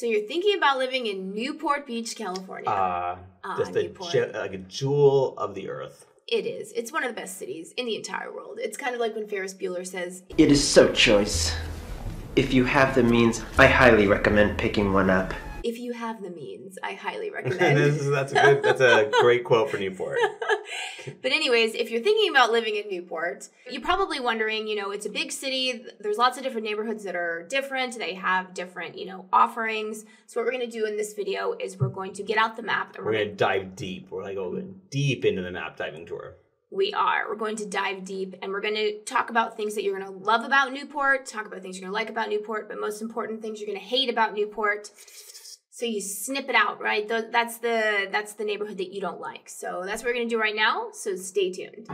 So you're thinking about living in Newport Beach, California. Uh, Ah, just a, Newport. ge- like a jewel of the earth. it is. It's one of the best cities in the entire world. It's kind of like when Ferris Bueller says, It is so choice. If you have the means, I highly recommend picking one up. "If you have the means, I highly this recommend." is, that's a good. That's a great quote for Newport. but anyways, if you're thinking about living in Newport, you're probably wondering, you know, it's a big city. There's lots of different neighborhoods that are different. They have different, you know, offerings. So what we're going to do in this video is we're going to get out the map and We're we're gonna dive deep. We're like going deep into the map diving tour. We are. We're going to dive deep and we're going to talk about things that you're going to love about Newport, talk about things you're going to like about Newport, but most important things you're going to hate about Newport. So you snip it out, right? Th- That's the that's the neighborhood that you don't like. So that's what we're going to do right now. So stay tuned.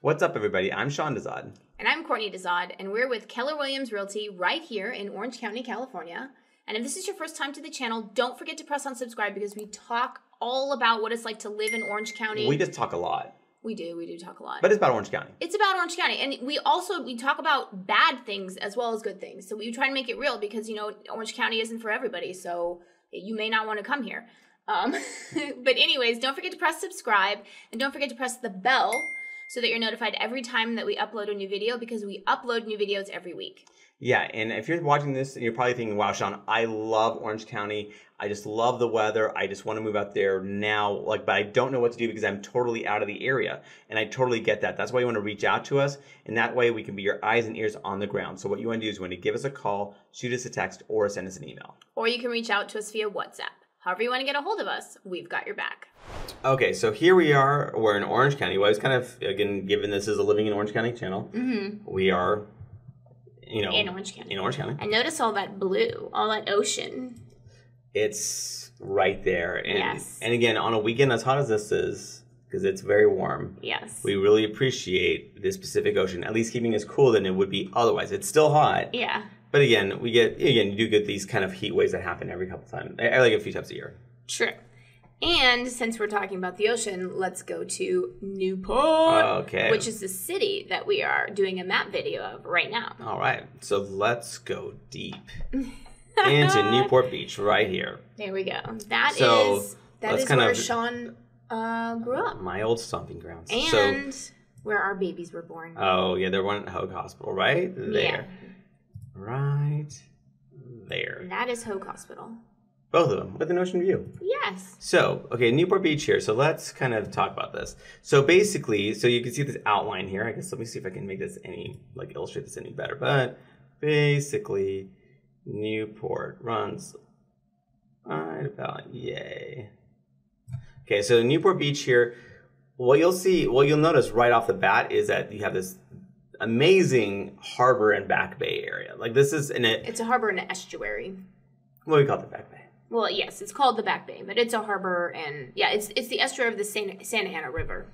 What's up, everybody? I'm Sean Dezahd. And I'm Courtney Dezahd, and we're with Keller Williams Realty right here in Orange County, California. And if this is your first time to the channel, don't forget to press on subscribe because we talk all about what it's like to live in Orange County. We just talk a lot, we do, we do talk a lot. but it's about Orange County. it's about Orange County, and we also we talk about bad things as well as good things. So we try to make it real because you know Orange County isn't for everybody. So you may not want to come here. Um, but anyways, don't forget to press subscribe and don't forget to press the bell so that you're notified every time that we upload a new video because we upload new videos every week. Yeah, and if you're watching this and you're probably thinking, wow, Sean, I love Orange County. I just love the weather. I just want to move out there now. Like, but I don't know what to do because I'm totally out of the area. And I totally get that. That's why you want to reach out to us. And that way we can be your eyes and ears on the ground. So what you want to do is you want to give us a call, shoot us a text, or send us an email. Or you can reach out to us via WhatsApp. However you want to get a hold of us, we've got your back. Okay, so here we are. We're in Orange County. Well, I was kind of, again, given this is a Living in Orange County channel, mm-hmm. we are, you know, In Orange County. In Orange County. I notice all that blue, all that ocean. It's right there. And, Yes. and again, on a weekend as hot as this is, because it's very warm, Yes. we really appreciate this Pacific Ocean, at least keeping us cool than it would be otherwise. It's still hot. yeah. But again, we get, again, you do get these kind of heat waves that happen every couple times, like a few times a year. True. And since we're talking about the ocean, let's go to Newport, Okay. which is the city that we are doing a map video of right now. All right, so let's go deep into Newport Beach right here. There we go. That is So, that let's is where of- Sean uh, grew up, My old stomping grounds. and so, where our babies were born. oh yeah, there one at Hoag Hospital, right there, Yeah. right there. That is Hoag Hospital. Both of them with an ocean view. Yes. So, okay, Newport Beach here. So let's kind of talk about this. So basically, so you can see this outline here. I guess let me see if I can make this any like illustrate this any better. But basically, Newport runs right about yay. Okay, so Newport Beach here. What you'll see, what you'll notice right off the bat is that you have this amazing harbor and back bay area. Like this is in it. It's a harbor and an estuary. What do we call it, the back bay? Well, yes, it's called the Back Bay, but it's a harbor, and yeah, it's it's the estuary of the Santa, Santa Ana River.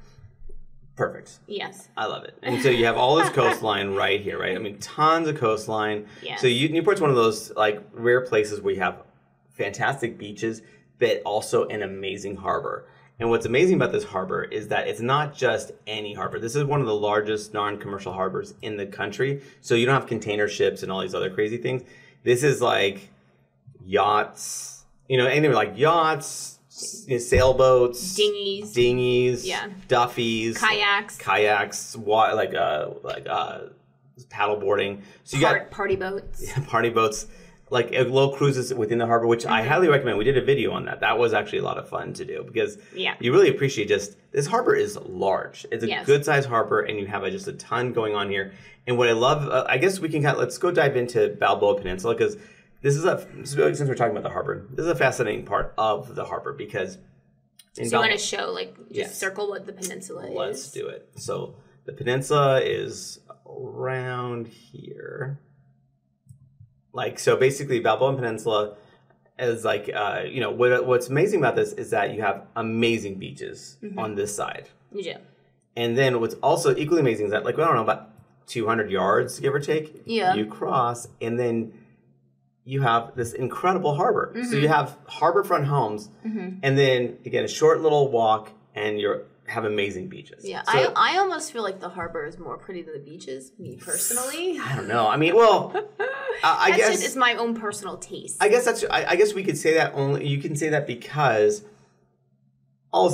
Perfect. Yes. I love it. And so you have all this coastline right here, right? I mean, tons of coastline. Yes. So you, Newport's one of those like rare places where you have fantastic beaches, but also an amazing harbor. And what's amazing about this harbor is that it's not just any harbor. This is one of the largest non-commercial harbors in the country. So you don't have container ships and all these other crazy things. This is like yachts, you know, anything like yachts, sailboats, Dinghies. dinghies, Yeah. duffies, Kayaks. kayaks, wa- like uh, like uh, paddle boarding. So you Part, party boats. got party boats, like uh, little cruises within the harbor, which I Mm-hmm. highly recommend. We did a video on that. That was actually a lot of fun to do because Yeah. you really appreciate just this harbor is large. It's a Yes. good sized harbor, and you have a, just a ton going on here. And what I love, uh, I guess we can kind of let's go dive into Balboa Peninsula because this is a since we're talking about the harbor, this is a fascinating part of the harbor because. So you want to show, like, just Yes. circle what the peninsula is. Let's do it. So the peninsula is around here. Like so basically Balboa Peninsula is like uh you know what what's amazing about this is that you have amazing beaches Mm-hmm. on this side. You do. And then what's also equally amazing is that like I don't know about 200 yards give or take Yeah. you cross and then you have this incredible harbor. So Mm-hmm. you have harborfront homes and then again a short little walk and you're have amazing beaches. Yeah, So- I, I almost feel like the harbor is more pretty than the beaches. Me personally, I don't know. I mean, well, I, I guess just it's my own personal taste. I guess that's. I, I guess we could say that only. You can say that because all of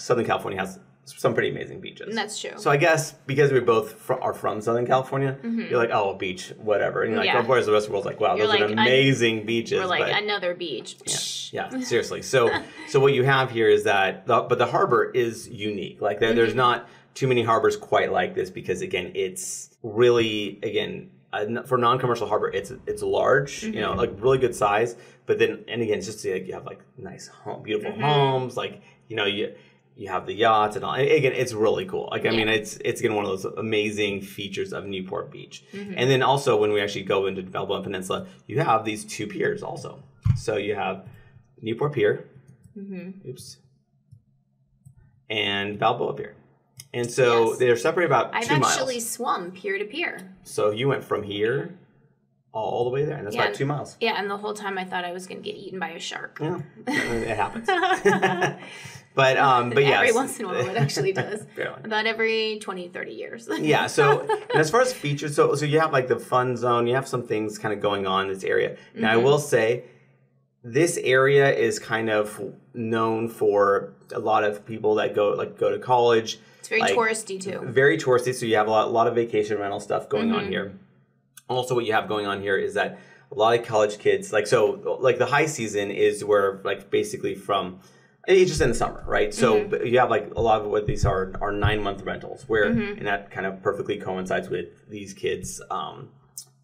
Southern California has some pretty amazing beaches. That's true. So I guess because we both fr- are from Southern California, you're like, oh, beach, whatever. And you're like, Mm-hmm. Yeah. oh, whereas the rest of the world's like, wow, You're those are like, I- amazing beaches. We're like but- another beach. Psh. yeah, seriously. So, so what you have here is that, the, but the harbor is unique. Like there, Mm-hmm. there's not too many harbors quite like this because again, it's really again uh, for non-commercial harbor, it's it's large. You Mm-hmm. know, like really good size. But then, and again, it's just like you have like nice home, beautiful Mm-hmm. homes. Like you know, you you have the yachts and all. And again, it's really cool. Like I mean, Yeah. it's it's again one of those amazing features of Newport Beach. Mm-hmm. And then also when we actually go into Balboa Peninsula, you have these two piers also. So you have Newport Pier, Mm-hmm. oops, and Balboa Pier. And so Yes. they're separated about I've 2 actually miles. swum pier to pier. So you went from here all the way there, and that's Yeah. about two miles. Yeah, and the whole time I thought I was going to get eaten by a shark. Yeah, it happens. but um, but yeah, every once in a while it actually does. About every 20, 30 years. yeah so as far as features so so you have like the fun zone you have some things kind of going on in this area now i Mm-hmm. will say this area is kind of known for a lot of people that go like go to college It's very like, touristy too. very touristy so you have a lot, a lot of vacation rental stuff going Mm-hmm. on here also what you have going on here is that a lot of college kids like so like the high season is where like basically from it's just in the summer right so Mm-hmm. you have like a lot of what these are are nine month rentals where Mm-hmm. and that kind of perfectly coincides with these kids um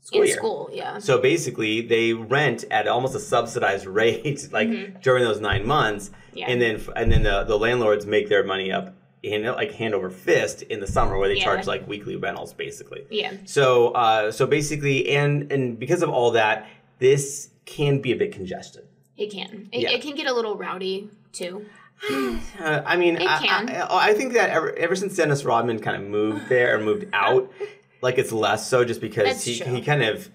school In year. school, yeah. So basically, they rent at almost a subsidized rate, like during those nine months, Mm-hmm. Yeah. and then and then the, the landlords make their money up in like hand over fist in the summer, where they Yeah. charge like weekly rentals, basically. Yeah. So uh, so basically, and and because of all that, this can be a bit congested. It can. It, Yeah. it can get a little rowdy too. Uh, I mean, It I, can. I, I think that ever, ever since Dennis Rodman kind of moved there or moved out, like it's less so just because That's he, true. he kind of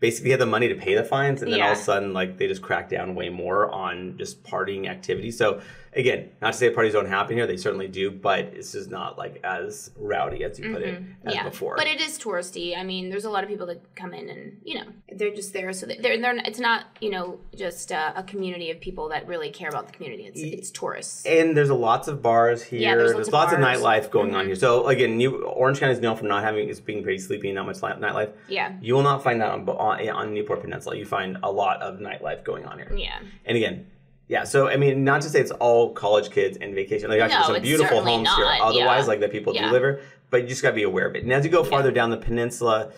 basically had the money to pay the fines, and then all of a sudden, like they just cracked down way more on just partying activity. So again, not to say parties don't happen here; they certainly do, but it's just not like as rowdy as you put it as Mm-hmm. yeah. before. But it is touristy. I mean, there's a lot of people that come in and, you know, they're just there. So they're, they're it's not, you know, just uh, a community of people that really care about the community. It's, it's tourists. and there's a lots of bars here. Yeah, there's there's lots lots, of of. Mm-hmm. nightlife going on here. So again, New Orange County is known for not having it's being pretty sleepy and not much nightlife. Yeah. You will not find that on, on on Newport Peninsula. You find a lot of nightlife going on here. Yeah. And again, yeah. So I mean, not to say it's all college kids and vacation. Like actually, No, some beautiful homes here. Otherwise, yeah. like that people Yeah. do live here. But you just got to be aware of it. And as you go farther down the peninsula,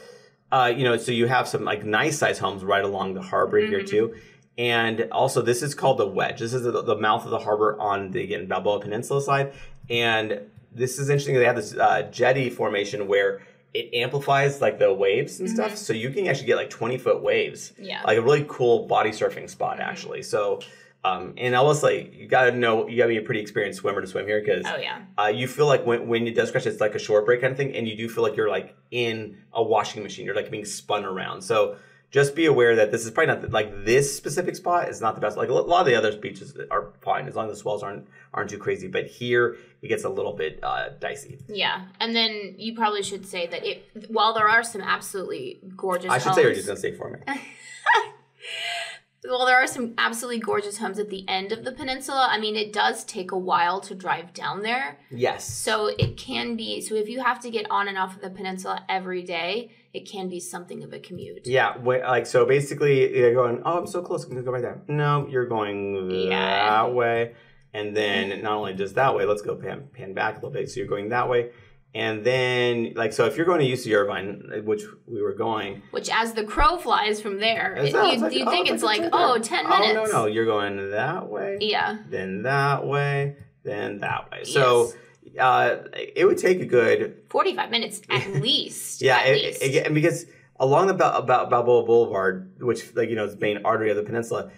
uh, you know, so you have some like nice size homes right along the harbor here Mm-hmm. too. And also, this is called the Wedge. This is the, the mouth of the harbor on the again Balboa Peninsula side. And this is interesting. They have this uh, jetty formation where it amplifies like the waves and stuff, so you can actually get like twenty foot waves. Mm-hmm. Yeah. like a really cool body surfing spot actually. So, um, and I will say you got to know you got to be a pretty experienced swimmer to swim here because Oh, yeah. uh, you feel like when when it does crash, it's like a short break kind of thing, and you do feel like you're like in a washing machine. You're like being spun around. So just be aware that this is probably not the, like this specific spot is not the best. Like a lot of the other beaches are fine as long as the swells aren't aren't too crazy. But here it gets a little bit uh, dicey. Yeah. And then you probably should say that it, while there are some absolutely gorgeous I should homes, say you're just gonna say for me. well, there are some absolutely gorgeous homes at the end of the peninsula. I mean, it does take a while to drive down there. Yes. So it can be so if you have to get on and off of the peninsula every day, it can be something of a commute. Yeah, like so basically you're going, oh, I'm so close, I'm gonna go right there. No, you're going Yeah. that way. And then not only just that way, let's go pan, pan back a little bit. So you're going that way. And then, like, so if you're going to UC Irvine, which we were going, Which, as the crow flies from there, it's it, you, it's like, you oh, think it's like, right oh, there. 10 Oh, minutes. no, no, you're going that way, Yeah. then that way, then that way. So uh, it would take a good 45 minutes at least. Yeah, At it, least. it- and because along the Bal- Balboa Boulevard, which like you know is the main artery of the peninsula,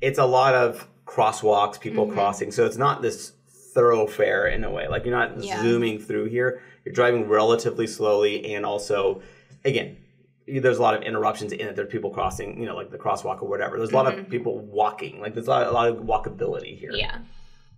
it's a lot of crosswalks, people Mm-hmm. crossing. So it's not this thoroughfare in a way. Like you're not Yeah. zooming through here. You're driving relatively slowly, and also, again. There's a lot of interruptions in it. There's people crossing, you know, like the crosswalk or whatever. There's a lot of people walking. Like there's a lot, a lot of walkability here. Mm-hmm. Yeah.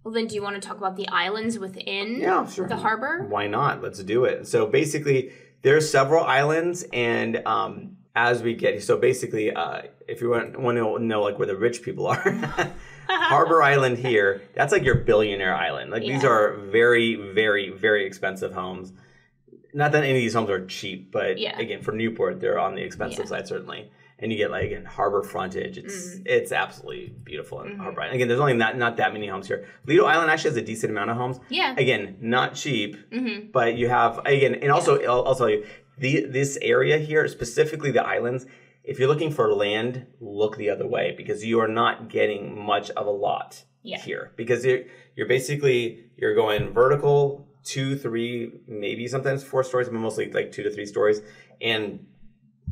Well, then, do you want to talk about the islands within Yeah, sure. the harbor? Why not? Let's do it. So basically, there's several islands, and um, as we get so basically, uh, if you want, want to know like where the rich people are, Harbor Island here, that's like your billionaire island. Like these are very, very, very expensive homes. Not that any of these homes are cheap, but Yeah. again, for Newport, they're on the expensive Yeah. side certainly. And you get like in harbor frontage. It's Mm. it's absolutely beautiful Mm-hmm. Harbor Island. Again, there's only not not that many homes here. Lido Island actually has a decent amount of homes. Yeah. Again, not cheap, Mm-hmm. but you have again, and also I'll, I'll tell you, the this area here, specifically the islands, if you're looking for land, look the other way because you are not getting much of a lot Yeah. here because you're you're basically you're going vertical two, three, maybe sometimes four stories, but mostly like two to three stories, and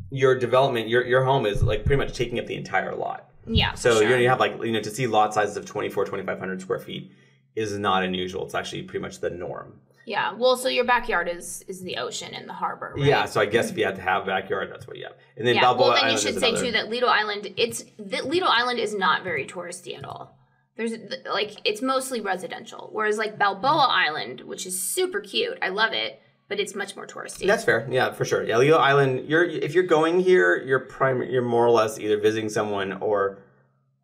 your development, your your home is like pretty much taking up the entire lot. Yeah. So sure. gonna have like you know to see lot sizes of 24, 2500 square feet is not unusual. It's actually pretty much the norm. Yeah. Well, so your backyard is is the ocean and the harbor, right? Yeah, so I guess if you had to have backyard, that's what you have. And then Yeah. Balboa well, then you should say another- too that Lido Island. It's that Lido Island is not very touristy at all. There's like it's mostly residential, whereas like Balboa Island, which is super cute, I love it, but it's much more touristy. That's fair. Yeah, for sure. Yeah, Lido Island. You're if you're going here, you're prime. You're more or less either visiting someone or,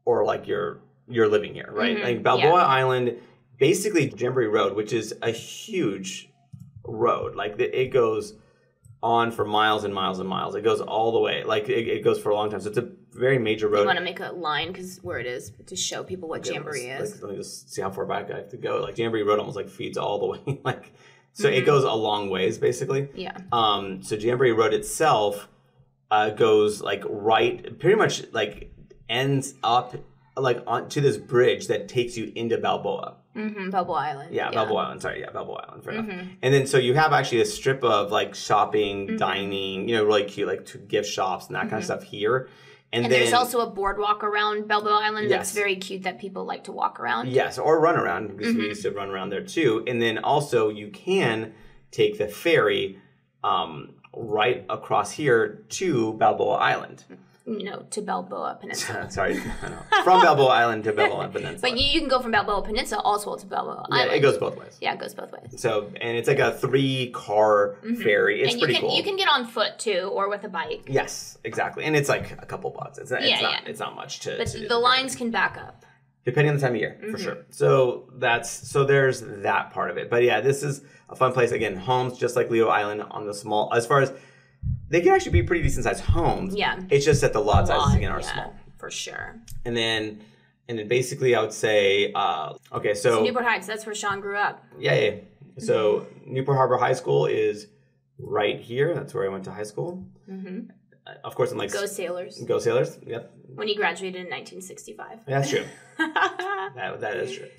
or like you're you're living here, right? Mhm, Like Balboa yeah. Island, basically Jamboree Road, which is a huge road. Like it goes on for miles and miles and miles. It goes all the way. Like it, it goes for a long time. So it's a very major road. you want to make a line because where it is to show people what Yeah, Jamboree is. Let me just see how far back I have to go. Like Jamboree Road almost like feeds all the way. like so Mm-hmm. it goes a long ways basically. Yeah. Um, so Jamboree Road itself uh, goes like right, pretty much like ends up like onto this bridge that takes you into Balboa. Mm-hmm. Balboa Island. Yeah, Balboa Island. Sorry, yeah, Balboa Island. Mm-hmm. And then so you have actually a strip of like shopping, dining, you know, really cute like to gift shops and that kind of stuff here. And, Mm-hmm. And then there's also a boardwalk around Balboa Island that's very cute that people like to walk around. Yes, or run around because Mm-hmm. we used to run around there too. And then also you can take the ferry um, right across here to Balboa Island. You know, to Balboa Peninsula. Sorry, I know. from Balboa Island to Balboa Peninsula. But you, you can go from Balboa Peninsula also to Balboa yeah, Island. it goes both ways. Yeah, it goes both ways. So, and it's like a three-car ferry. It's Mm-hmm. and you pretty can cool. you can get on foot too, or with a bike. Yes, exactly, and it's like a couple bucks. It's not. Yeah, it's not. yeah. It's not much to. But to the lines can back up. depending on the time of year for Mm-hmm. sure so that's so there's that part of it but yeah this is a fun place again homes just like lido island on the small as far as they can actually be pretty decent sized homes Yeah. it's just that the lot sizes again are yeah, small for sure. and then and then basically i would say uh okay so, Newport Heights, that's where Sean grew up. yeah, yeah so newport harbor high school is right here that's where i went to high school Mm-hmm. Uh, of course i'm like Go Sailors. go sailors yep When he graduated in 1965. that's true That, that is true.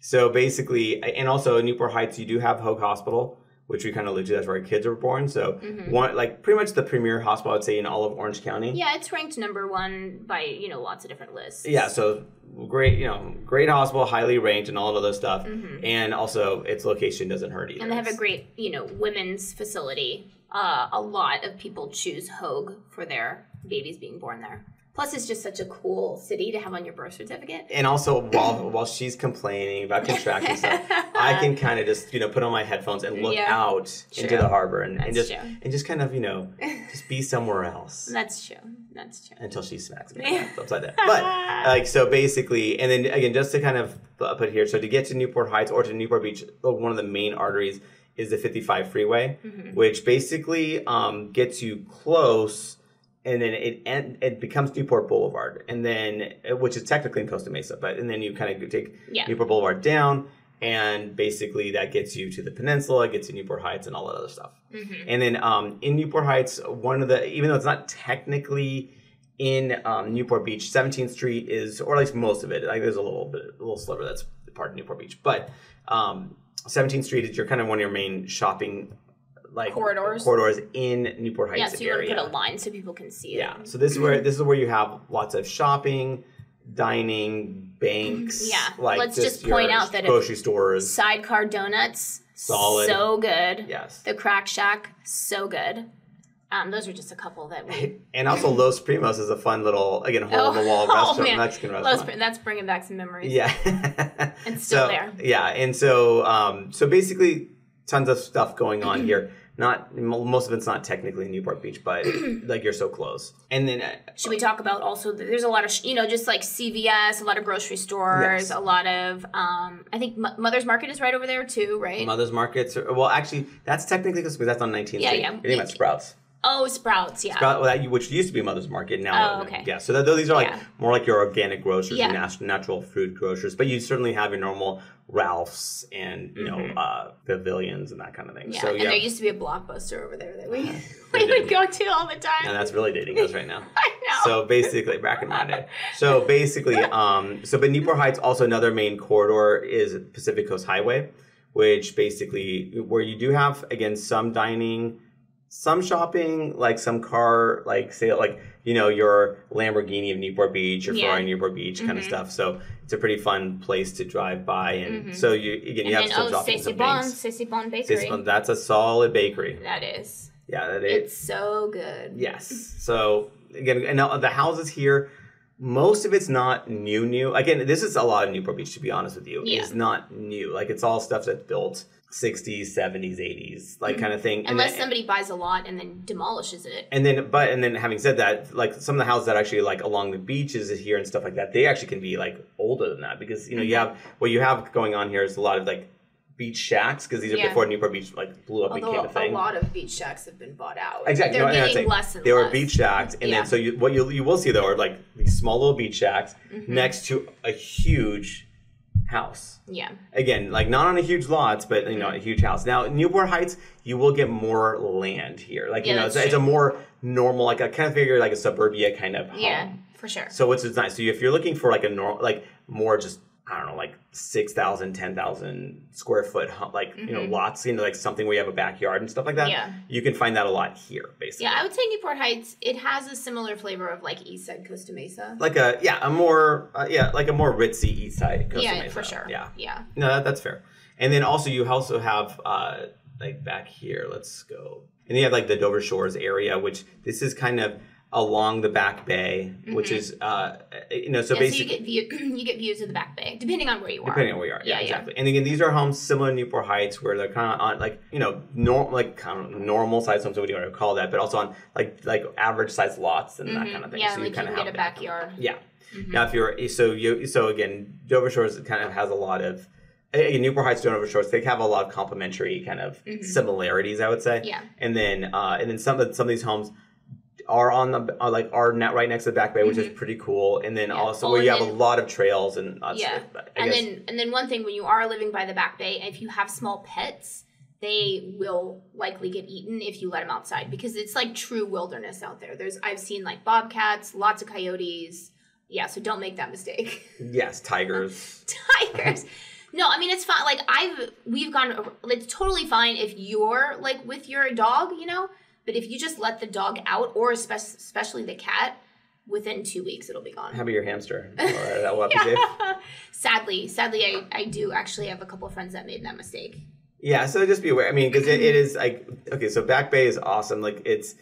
So basically, and also in Newport Heights, you do have Hoag Hospital, which we kind of alluded to. That's where our kids were born. So one, like pretty much the premier hospital, I'd say, in all of Orange County. yeah, it's ranked number one by you know lots of different lists. Yeah, so great, you know, great hospital, highly ranked, and all of other stuff. And also, its location doesn't hurt either. and they have a great you know women's facility. Uh, a lot of people choose Hoag for their babies being born there. Plus, it's just such a cool city to have on your birth certificate. And also, while while she's complaining about contracting stuff, I can kind of just you know put on my headphones and look Yeah. out into the harbor and, and just true. and just kind of you know just be somewhere else. That's true. That's true. until she smacks me upside down. But like so, basically, and then again, just to kind of uh, put here, so to get to Newport Heights or to Newport Beach, uh, one of the main arteries is the 55 freeway, which basically um, gets you close. And then it it becomes Newport Boulevard, and then uh, which is technically in Costa Mesa, but and then you kind of take Yeah. Newport Boulevard down, and basically that gets you to the peninsula, gets you Newport Heights, and all that other stuff. And then um, in Newport Heights, one of the even though it's not technically in um, Newport Beach, 17th Street is, or at least most of it. Like there's a little bit, a little sliver that's part of Newport Beach, but um, 17th Street is your kind of one of your main shopping like Corridors. corridors in Newport Heights Yeah, so you want to put a line so people can see it. Yeah. So this is where this is where you have lots of shopping, dining, banks. Yeah. Like Let's just point out that grocery stores. Sidecar Donuts, Solid. so good. Yes. The Crack Shack, so good. Um, those are just a couple that we. And also Los Primos is a fun little again hole in the wall Oh, restaurant. Mexican Los restaurant. Pri- that's bringing back some memories. Yeah. It's still so, there. Yeah, and so um, so basically tons of stuff going on here. Not most of it's not technically Newport Beach, but like you're so close. And then uh, Should we talk about also? that There's a lot of sh- you know, just like CVS, a lot of grocery stores, Yes. a lot of. um I think M- Mother's Market is right over there too, right? Mother's Markets. Are, well, actually, that's technically because that's on 19th Yeah, Street. yeah. You're thinking about Sprouts. Oh, Sprouts, yeah. Sprout, well, that, which used to be Mother's Market now. Oh, okay. Yeah, so that, these are like Yeah. more like your organic grocers, Yeah. your natural food grocers, but you certainly have your normal Ralphs and you know uh, pavilions and that kind of thing. Mm-hmm. yeah, and there used to be a blockbuster over there that we we would go to all the time. and that's really dating us right now. I know. So basically, back in my day. So basically, um, so but Newport Heights also another main corridor is Pacific Coast Highway, which basically where you do have again some dining, some shopping, like some car like say like you know your Lamborghini of Newport Beach, your Yeah. Ferrari Newport Beach kind of mm-hmm. stuff. So it's a pretty fun place to drive by, and mm-hmm. so you again you and have then oh, some oh, shopping, some Bon. C'est Si Bon Bakery. Cecil- That's a solid bakery. That is. Yeah, that is. It's so good. Yes. So again, and now the houses here, most of it's not new. New again, this is a lot of Newport Beach. To be honest with you, Yeah. it's not new. Like it's all stuff that's built 60s, 70s, 80s, like kind of thing. And Unless then- somebody buys a lot and then demolishes it. and then, but and then, having said that, like some of the houses that actually like along the beaches here and stuff like that, they actually can be like older than that because you know you Mm-hmm. have what you have going on here is a lot of like beach shacks because these are Yeah. before Newport Beach like blew up and became a thing. a lot of beach shacks have been bought out. Exactly. They're No, getting less and They were beach shacks, and Yeah. then so you, what you you will see though are like these small little beach shacks Mm-hmm. next to a huge house. Yeah. Again, like not on a huge lot, but you know mm-hmm. a huge house. Now Newport Heights, you will get more land here. Like you Yeah, know, it's, it's a more normal, like I kind of figure like a suburbia kind of home. Yeah, for sure. So it's, it's nice. So if you're looking for like a normal, like more just I don't know, like 6,000, 10,000 square foot, like you know, lots, you know, like something where you have a backyard and stuff like that. Mm-hmm. Yeah. You can find that a lot here, basically. Yeah, I would say Newport Heights. It has a similar flavor of like East Side Costa Mesa. like a yeah a more uh, yeah like a more ritzy east side Costa yeah, Mesa. for sure. yeah yeah. no that, that's fair and then also you also have uh like back here let's go and then you have like the dover shores area which this is kind of along the back bay which is uh you know so Mm-hmm. Yeah, so you basically get view, you get views of the back bay, depending on where you are. Depending on where you are, yeah, Yeah, yeah. exactly. And again, these are homes similar to Newport Heights, where they're kind of on like you know norm like kind of normal size homes, what do you want to call that, but also on like like average size lots and that kind of thing. Mm-hmm. Yeah, so like you kind of get a backyard. Yeah. Mm-hmm. Now, if you're so you so again, Dover Shores kind of has a lot of again Newport Heights Dover Shores. They have a lot of complementary kind of similarities, I would say. Mm-hmm. Yeah. And then uh, and then some of some of these homes are on the are like are net right next to the back bay, which is pretty cool. And then also Oh, where you have then- a lot of trails and uh, Yeah, and then and then one thing when you are living by the back bay, if you have small pets, they will likely get eaten if you let them outside because it's like true wilderness out there. There's I've seen like bobcats, lots of coyotes. Yeah, so don't make that mistake. yes, tigers. Tigers. No, I mean it's fine. Like I've we've gone. It's totally fine if you're like with your dog, you know. But if you just let the dog out, or especially the cat, within two weeks it'll be gone. How about your hamster? Or that will be safe. sadly, sadly, I, I do actually have a couple of friends that made that mistake. Yeah, so just be aware. I mean, because it, it is like okay, so Back Bay is awesome. Like it's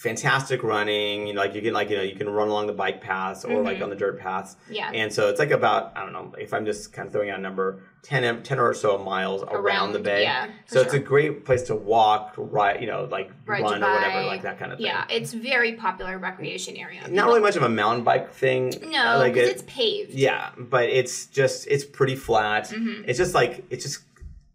fantastic running. You know, like you can like you know you can run along the bike paths or like on the dirt paths. Mm-hmm. Yeah. And so it's like about I don't know if I'm just kind of throwing out a number 10, 10 or so miles around, the bay. yeah, so it's a great place to walk, ride, you know, like Ride run or whatever, like that kind of thing. Yeah, it's very popular recreation area. Not really much of a mountain bike thing. No, like it- it's paved. Yeah, but it's just it's pretty flat. Mm-hmm. It's just like it's just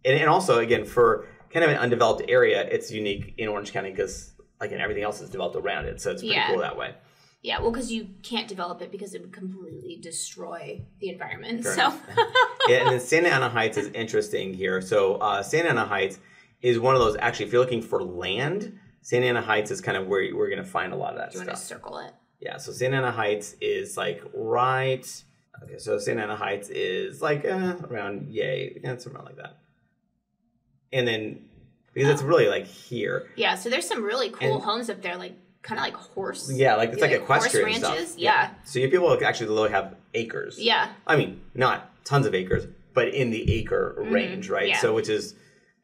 and, and also again for kind of an undeveloped area, it's unique in Orange County because and everything else is developed around it, so it's pretty Yeah. cool that way. Yeah, well, because you can't develop it because it would completely destroy the environment. Fair so, yeah, and then Santa Ana Heights is interesting here. So uh, Santa Ana Heights is one of those. Actually, if you're looking for land, Santa Ana Heights is kind of where you- we're going to find a lot of that you want to circle it? Yeah, so Santa Ana Heights is like right. Okay, so Santa Ana Heights is like uh, around yay, yeah, it's around like that. And then because it's really like here, Yeah, so there's some really cool And- homes up there, like kind of like horse. yeah, like it's like, horse equestrian ranches. stuff. Yeah. So you people actually literally have acres. Yeah. I mean, not tons of acres, but in the acre range, right? Mm-hmm. yeah. So which is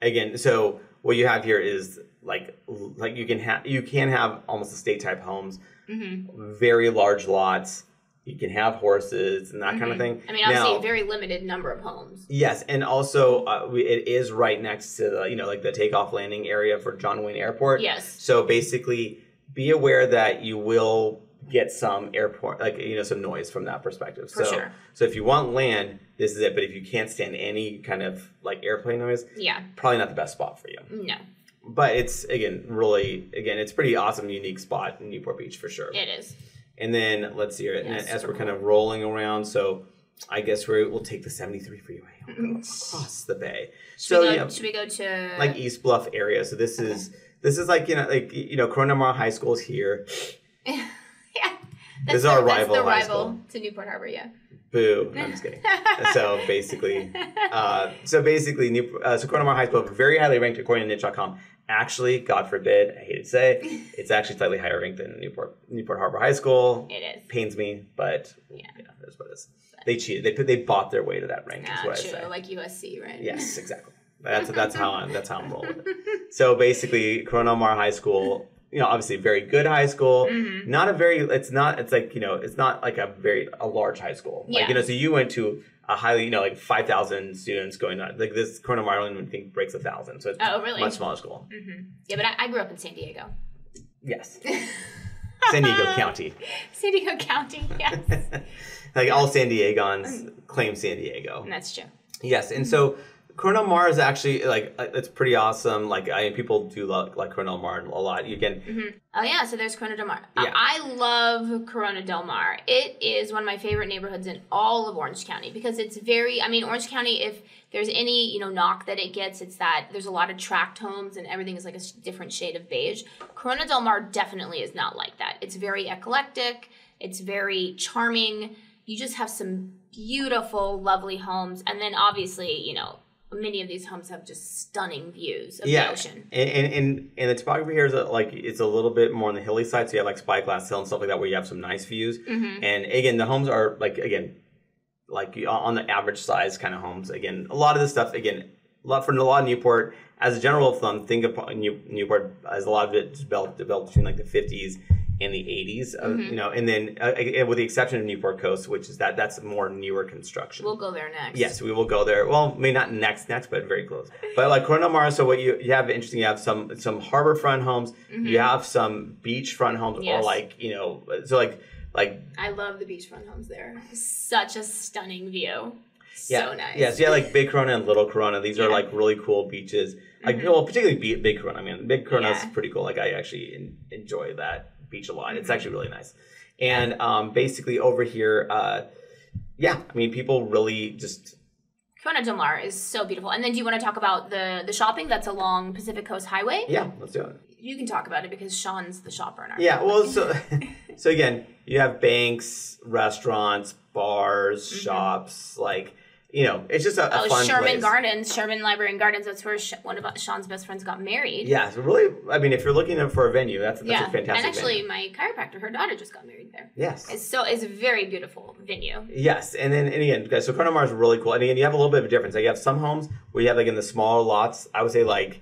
again, so what you have here is like like you can have you can have almost estate type homes, Mm-hmm. very large lots. You can have horses and that kind of thing. Mm-hmm. I mean, obviously, Now- a very limited number of homes. Yes, and also uh, we, it is right next to the you know like the takeoff landing area for John Wayne Airport. Yes. So basically, be aware that you will get some airport like you know some noise from that perspective. For so sure. so if you want land, this is it. But if you can't stand any kind of like airplane noise, Yeah. probably not the best spot for you. No, But it's again really again it's pretty awesome, unique spot in Newport Beach for sure. it is. And then let's see here, Yes, as we're kind of rolling around, so I guess we will take the 73 freeway go across the bay. Should, So we, go, yeah, should we go to like East Bluff area. So this is this is like you know like you know Corona Mar High School is here. yeah? This is the, our that's rival the high rival school. to Newport Harbor. Yeah. Boo! No, I'm just kidding. so basically, uh, so basically, New, uh, so Corona Mar High School very highly ranked according to Niche.com. Actually, God forbid, I hate to say, it's actually slightly higher ranked than Newport Newport Harbor High School. It is. pains me, but Yeah. yeah, that's what it is. They cheated. They put they bought their way to that rank. is Ah, what I true. say. Like USC, right? Yes, exactly. That's that's how I'm that's how I'm rolling. with it. So basically, Corona Mar High School, you know, obviously very good high school. Mm-hmm. Not a very. It's not. It's like you know, it's not like a very a large high school. Like Yeah. you know, so you went to a highly you know like five thousand students going on. Like this Corona Mar, I think breaks a thousand. So it's Oh, really? much smaller school. hmm Yeah, but I, I grew up in San Diego. Yes, San Diego County. San Diego County. Yes. like all San Diegans claim San Diego. That's true. Yes, and so Coronel Mar is actually like uh, it's pretty awesome. Like I mean, people do love like Coronel Mar a lot. You can Oh yeah, so there's Corona Del Mar. Yeah. I love Corona Del Mar. It is one of my favorite neighborhoods in all of Orange County because it's very. I mean, Orange County. If there's any you know knock that it gets, it's that there's a lot of tract homes and everything is like a different shade of beige. Corona Del Mar definitely is not like that. It's very eclectic. It's very charming. You just have some beautiful, lovely homes, and then obviously you know many of these homes have just stunning views of the yeah, ocean. and and and, and the topography here is uh, like it's a little bit more on the hilly side. So you have like Spyglass Hill and stuff like that, where you have some nice views. Mm-hmm. And again, the homes are like again, like on the average size kind of homes. Again, a lot of this stuff again, a lot for a lot of Newport. As a general of thumb, think of New- Newport as a lot of it developed developed between like the fifties and the 80s, uh, Mm-hmm. you know, and then uh, with the exception of Newport Coast, which is that that's more newer construction. We'll go there next. Yes, we will go there. Well, maybe not next, next, but very close. But like Corona Mar, so what you you have interesting, you have some some harbor front homes, you have some beach front homes, or Mm-hmm. Like you know, so like like I love the beachfront homes there. Such a stunning view. yeah, So nice. yeah, so yeah, like Big Corona and Little Corona. These are like really cool beaches. Like well, particularly Big, Big Corona. I mean, Big Corona is Yeah. pretty cool. Like I actually enjoy that beach a lot. It's Mm-hmm. actually really nice. And um, basically over here, uh, yeah, I mean, people really just Kona Del Mar is so beautiful. And then do you want to talk about the the shopping that's along Pacific Coast Highway? yeah, let's do it. You can talk about it because Sean's the shopper in our Yeah, family. well, so so again, you have banks, restaurants, bars, shops, like you know, it's just a, a. Oh, fun Sherman place. Gardens, Sherman Library and Gardens. That's where one of uh, Sean's best friends got married. Yeah, so really, I mean, if you're looking for a venue, that's that's yeah. a fantastic. and actually, venue. my chiropractor, her daughter, just got married there. yes, It's so it's a very beautiful venue. yes, and then and again, guys, so Corona Mar is really cool. And again, you have a little bit of a difference. Like you have some homes where you have like in the smaller lots. I would say like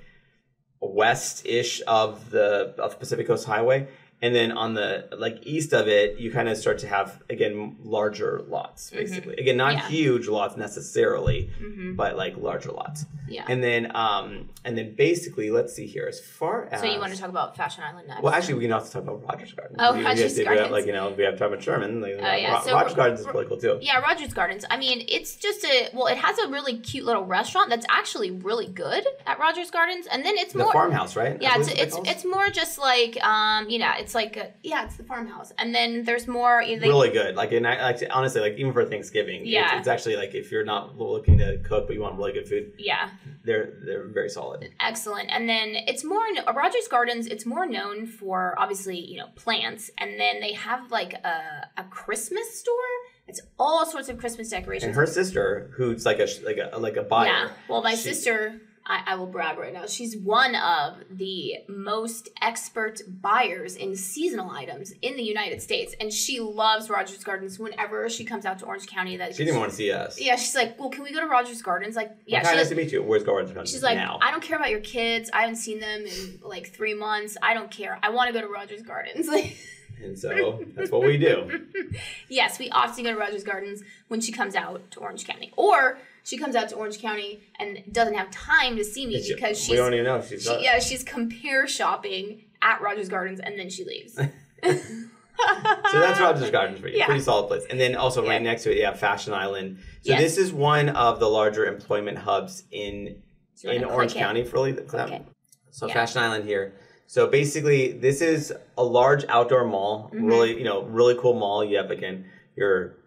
west-ish of the of Pacific Coast Highway. And then on the like east of it, you kind of start to have again larger lots, basically. Again, not Mm-hmm. Yeah. huge lots necessarily, Mhm. but like larger lots. Yeah. And then um and then basically, let's see here. As far as so you want to talk about Fashion Island next? well, actually, we can also talk about Rogers Gardens. Oh, We- Rogers we have, Gardens. like you know, we have to talk about Sherman. Like, Oh, yeah, Ro- so Rogers Ro- Gardens is really cool too. Yeah, Rogers Gardens. I mean, it's just a well, it has a really cute little restaurant that's actually really good at Rogers Gardens, and then it's The more farmhouse, right? Yeah, it's it's it's more just like um, you know, it's like a, yeah, it's the farmhouse, and then there's more. They, really good. Like, and I, like honestly, like even for Thanksgiving, it's- Yeah. it's, actually like if you're not looking to cook but you want really good food, yeah, they're they're very solid. excellent. And then it's more Rogers Gardens. It's more known for obviously you know plants, and then they have like a a Christmas store. It's all sorts of Christmas decorations. And her sister, who's like a like a like a buyer, yeah. Well, my she- sister. I, I will brag right now. She's one of the most expert buyers in seasonal items in the United States, and she loves Rogers Gardens. Whenever she comes out to Orange County, that She didn't want to see us. Yeah, she's like, "Well, can we go to Rogers Gardens?" Like, yeah, Hi, she, nice to meet you. Where's Gardens Gardens she's like, now? "I don't care about your kids. I haven't seen them in like three months. I don't care. I want to go to Rogers Gardens." Like, and so that's what we do. yes, we often go to Rogers Gardens when she comes out to Orange County, or she comes out to Orange County and doesn't have time to see me because we she's don't even know if she's she, yeah, she's compare shopping at Rogers Gardens and then she leaves. So that's Rogers Gardens for you. Yeah. Pretty solid place. And then also Yeah. right next to it, you have Fashion Island. So Yes. this is one of the larger employment hubs in So in Orange. County for really. So Yeah. Fashion Island here. So basically, this is a large outdoor mall. Mm-hmm. Really, you know, really cool mall. You have again your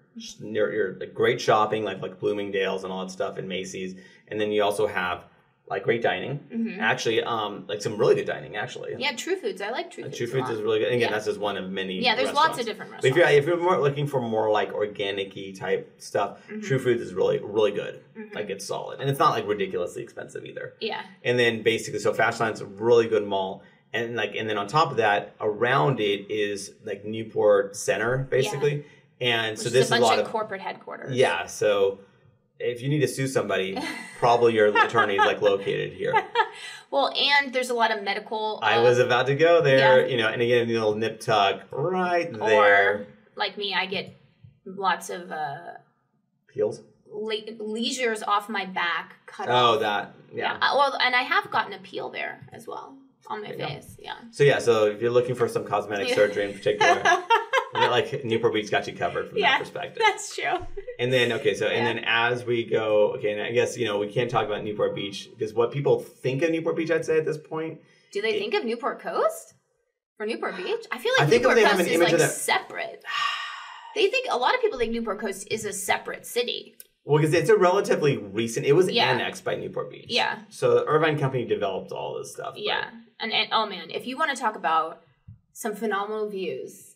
your, your like, great shopping, like like Bloomingdale's and all that stuff, and Macy's. And then you also have like great dining. Actually, um, like some really good dining. Actually, Mm-hmm. Yeah, True Foods. I like True Foods. True Foods is really good. And again, Yeah. that's just one of many. Yeah, there's lots of different But if you're restaurants. if you're more looking for more like organic-y type stuff, Mm-hmm. True Foods is really really good. Like it's solid, and it's not like ridiculously expensive either. Yeah. And then basically, so Fashion Island's a really good mall, and like and then on top of that, around it is like Newport Center basically, and so this is a is bunch a lot of of corporate headquarters. yeah. So if you need to sue somebody, probably your attorney is like located here. Well, and there's a lot of medical. I was about to go there, yeah. you know, and again, the little nip tuck right Or there. like me, I get lots of uh, Peels. le- lesions off my back cut off. Oh, off. that. Yeah. Uh, well, and I have gotten a peel there as well on my go. face. Yeah. So yeah, so if you're looking for some cosmetic surgery in particular, you know, like Newport Beach got you covered from Yeah. that perspective. That's true. And then okay, so Yeah. and then as we go, okay, and I guess you know we can't talk about Newport Beach because what people think of Newport Beach, I'd say at this point, Do they think of Newport Coast for Newport Beach? I feel I like think Newport Coast is like separate. They think a lot of people think Newport Coast is a separate city. well, because it's a relatively recent. It was Yeah. annexed by Newport Beach. Yeah. So the Irvine Company developed all this stuff. but- Yeah, and, and oh man, if you want to talk about some phenomenal views,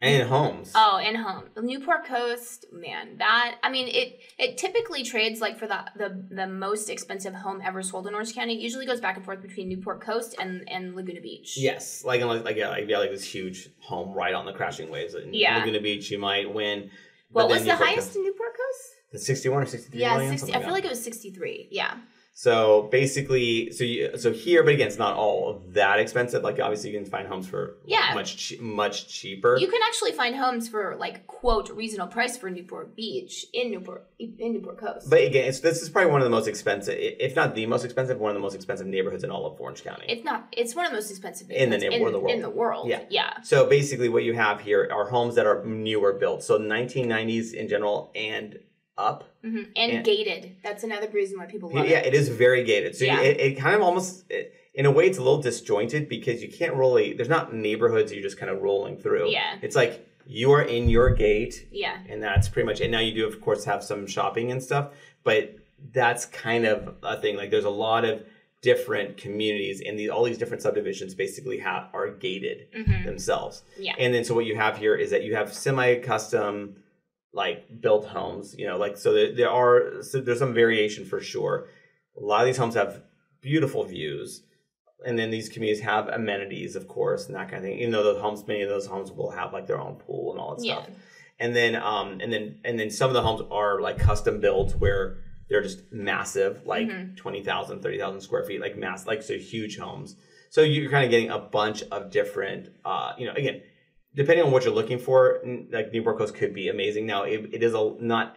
And homes. oh, and home Newport Coast, man, that I mean it it typically trades like for the the the most expensive home ever sold in Orange County. It usually goes back and forth between Newport Coast and and Laguna Beach. Yes, like like like yeah, like, yeah, like this huge home right on the crashing waves. In Yeah. Laguna Beach, you might win. What was the Newport highest Coast- in Newport Coast? The sixty-one or sixty-three Yeah, million, sixty. I feel like it was sixty-three. Yeah. So basically, so you, so here, but again, it's not all that expensive. Like obviously, you can find homes for Yeah. much much cheaper. You can actually find homes for like quote reasonable price for Newport Beach in Newport in Newport Coast. but again, it's, this is probably one of the most expensive, if not the most expensive, one of the most expensive neighborhoods in all of Orange County. it's not. It's one of the most expensive In the or the world. In the world. Yeah. Yeah. so basically, what you have here are homes that are newer built, so 1990s in general and up. hmm And Yeah. gated. That's another reason why people love yeah, it. it is very gated. So Yeah. you, it, it kind of almost, it, in a way, it's a little disjointed because you can't really. There's not neighborhoods you're just kind of rolling through. Yeah. it's like you are in your gate, Yeah. and that's pretty much. And now you do, of course, have some shopping and stuff, but that's kind of a thing. Like there's a lot of different communities, and the, all these different subdivisions basically have are gated Mhm. themselves. Yeah. And then so what you have here is that you have semi-custom like built homes, you know, like so there, there are so there's some variation for sure. A lot of these homes have beautiful views. And then these communities have amenities, of course, and that kind of thing. Even though those homes, many of those homes will have like their own pool and all that Yeah. stuff. And then, um, and then, and then some of the homes are like custom built where they're just massive, like Mhm. 20,000, 30,000 square feet, like mass, like so huge homes. So you're kind of getting a bunch of different, uh, you know, again, depending on what you're looking for, like Newport Coast could be amazing. Now it, it is a not,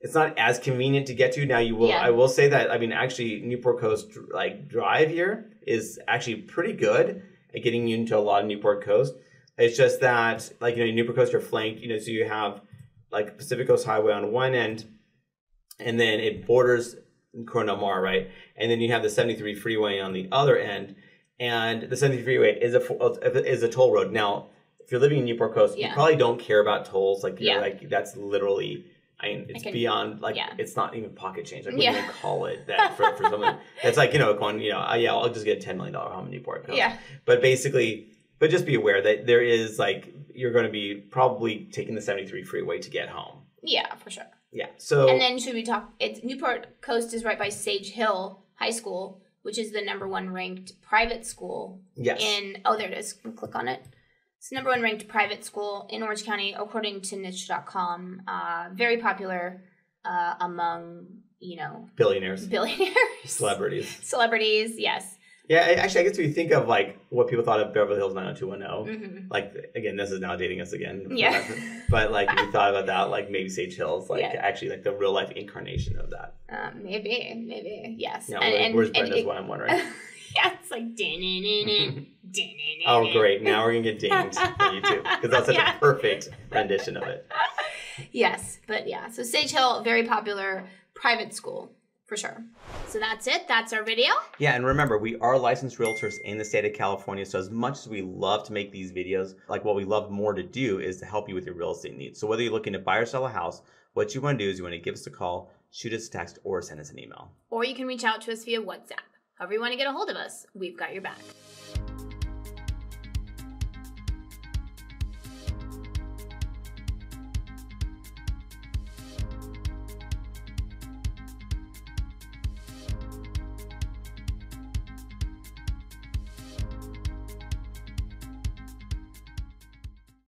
it's not as convenient to get to. Now you will, Yeah. I will say that. I mean, actually, Newport Coast like drive here is actually pretty good at getting you into a lot of Newport Coast. It's just that, like you know, Newport Coast, you're flanked. You know, so you have like Pacific Coast Highway on one end, and then it borders Corona Mar, right? And then you have the 73 freeway on the other end, and the 73 freeway is a is a toll road. Now, if you're living in Newport Coast, you probably don't care about tolls. Like, you're Yeah. like that's literally. I mean, it's can- beyond like yeah. it's not even pocket change. Like, we Yeah. even call it that for, for someone. It's like you know, going, you know, uh, yeah, I'll just get a ten million dollar home in Newport Coast. Yeah. But basically, but just be aware that there is like you're going to be probably taking the 73 freeway to get home. Yeah, for sure. Yeah. So And then should we talk? It's Newport Coast is right by Sage Hill High School, which is the number one ranked private school Yes. in oh there it is click on it it's number one ranked private school in orange county according to niche.com uh, very popular uh, among you know Billionaires, billionaires celebrities. celebrities yes Yeah, actually, I guess if you think of like what people thought of Beverly Hills 90210, hmm like again, this is now dating us again. Yeah. but like if you thought about that, like maybe Sage Hills, like Yeah. actually like the real life incarnation of that. uh, maybe maybe yes Yeah, And- where- and- where's and Brenda's? it- what I'm wondering. Yeah it's like mm-hmm. Oh, great! Now we're gonna get dinged on YouTube because that's such Yeah. a perfect rendition of it. yes but yeah so sage hill very popular private school for sure so that's it that's our video Yeah, and remember, we are licensed realtors in the state of California. So as much as we love to make these videos, like what we love more to do is to help you with your real estate needs. So whether you're looking to buy or sell a house, what you want to do is you want to give us a call, shoot us a text, or send us an email. or you can reach out to us via whatsapp however you want to get a hold of us we've got your back